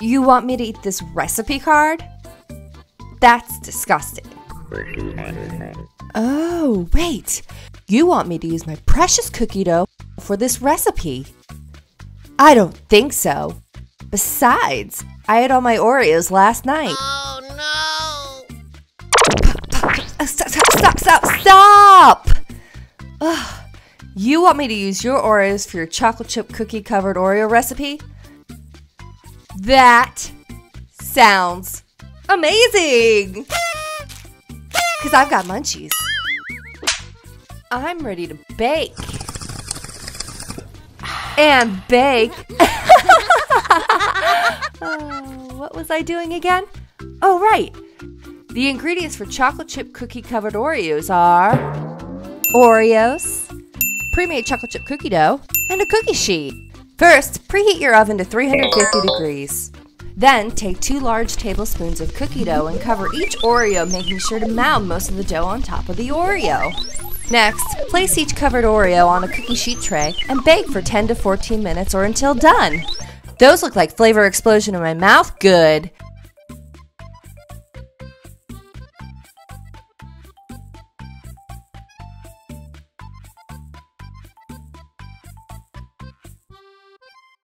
You want me to eat this recipe card? That's disgusting. Oh, wait. You want me to use my precious cookie dough for this recipe? I don't think so. Besides, I ate all my Oreos last night. Oh no! Stop, stop, stop, stop, stop! Ugh. You want me to use your Oreos for your chocolate chip cookie covered Oreo recipe? That sounds amazing! Because I've got munchies. I'm ready to bake. And bake. Oh, what was I doing again? Oh, right. The ingredients for chocolate chip cookie covered Oreos are Oreos, pre made chocolate chip cookie dough, and a cookie sheet. First, preheat your oven to 350 degrees. Then, take two large tablespoons of cookie dough and cover each Oreo, making sure to mound most of the dough on top of the Oreo. Next, place each covered Oreo on a cookie sheet tray and bake for 10 to 14 minutes or until done. Those look like flavor explosion in my mouth. Good.